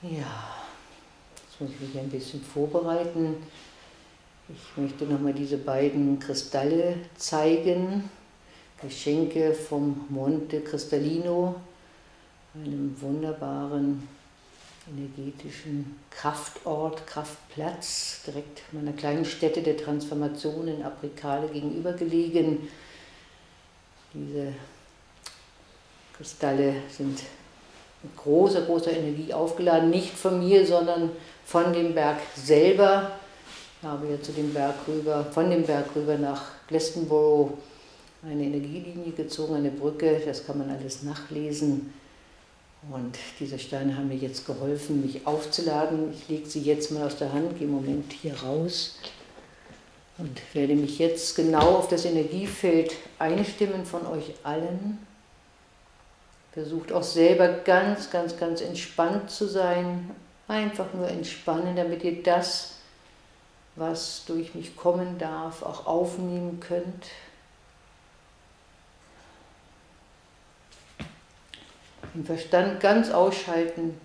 Ja, jetzt muss ich mich ein bisschen vorbereiten. Ich möchte nochmal diese beiden Kristalle zeigen. Geschenke vom Monte Cristallino, einem wunderbaren energetischen Kraftort, Kraftplatz, direkt meiner kleinen Stätte der Transformation in Aprikale gegenüber gelegen. Diese Kristalle sind mit großer, großer Energie aufgeladen, nicht von mir, sondern von dem Berg selber. Ich habe ja zu dem Berg rüber, von dem Berg rüber nach Glastonbury eine Energielinie gezogen, eine Brücke, das kann man alles nachlesen. Und diese Steine haben mir jetzt geholfen, mich aufzuladen. Ich lege sie jetzt mal aus der Hand, gehe im Moment hier raus und werde mich jetzt genau auf das Energiefeld einstimmen von euch allen. Versucht auch selber ganz, ganz, ganz entspannt zu sein. Einfach nur entspannen, damit ihr das, was durch mich kommen darf, auch aufnehmen könnt. Den Verstand ganz ausschalten.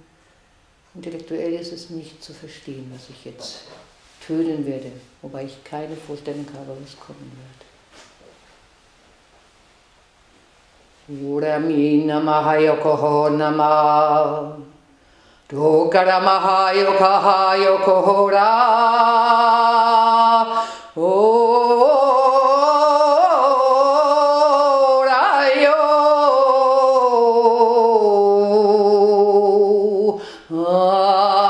Intellektuell ist es nicht zu verstehen, was ich jetzt tönen werde, wobei ich keine Vorstellung habe, was kommen wird. Urami namahayokoho nama. Dokaramahayokahayokohora. Oh, ah.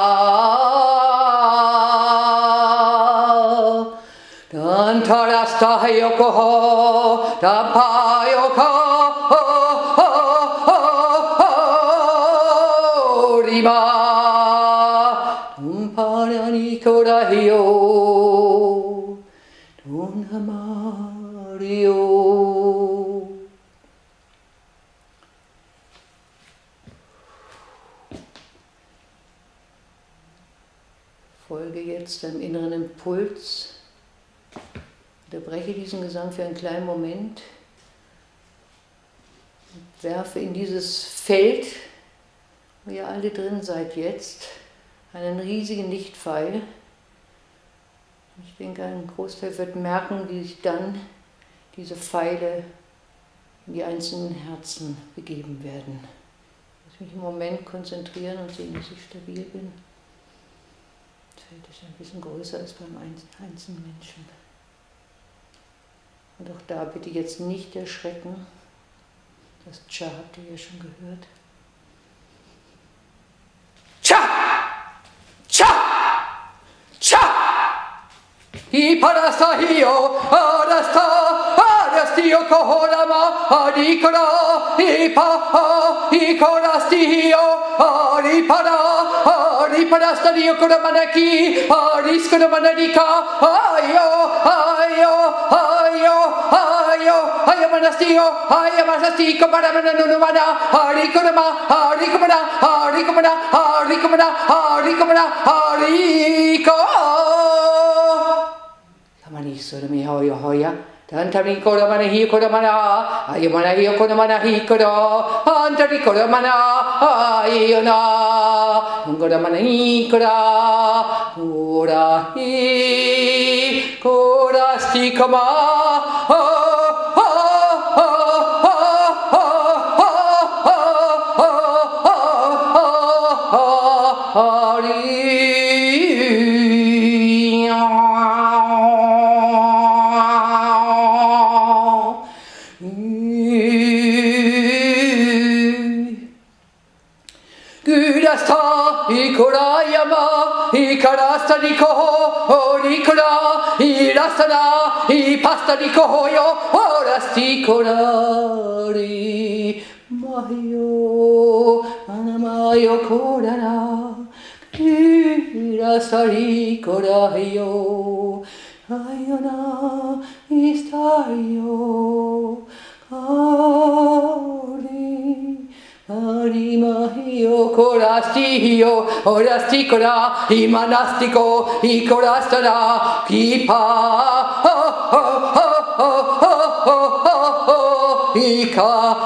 Antarastahayokoho. Tapa. Korahio, tunamario. Folge jetzt deinem inneren Impuls. Unterbreche diesen Gesang für einen kleinen Moment und werfe in dieses Feld, wo ihr alle drin seid jetzt, einen riesigen Lichtpfeil. Ich denke, ein Großteil wird merken, wie sich dann diese Pfeile in die einzelnen Herzen begeben werden. Ich muss mich im Moment konzentrieren und sehen, dass ich stabil bin. Das Feld ist ein bisschen größer als beim einzelnen Menschen. Und auch da bitte jetzt nicht erschrecken. Das Cha habt ihr ja schon gehört. Iparasta hio, arasta, arastio kohorama, adikara, ipa, ikorasti hio, aripara, ariparasta dio koramanaki, ariskoramanadika, ayo, ayo, ayo, ayo, ayo manastio, ayo manastiko, paramananumana, arikorama, arikomana, arikomana, arikomana, arikomana, ariko. まりそれみほよほや。たんたりこらまなひこらまな。あいまなひこらまなひこら。あんたりこらまな。あいよな。ほんこらまなひこら。ほらひこらしてま。からしたいくら山いからしたりこほおりくらいらさないパスタりこほよおらしこらりまよあなまよこららいらさりこらよあよないしたよあ corastio, orasticora, imanastico, y corastara, kipa. Ica,